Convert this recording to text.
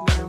music now.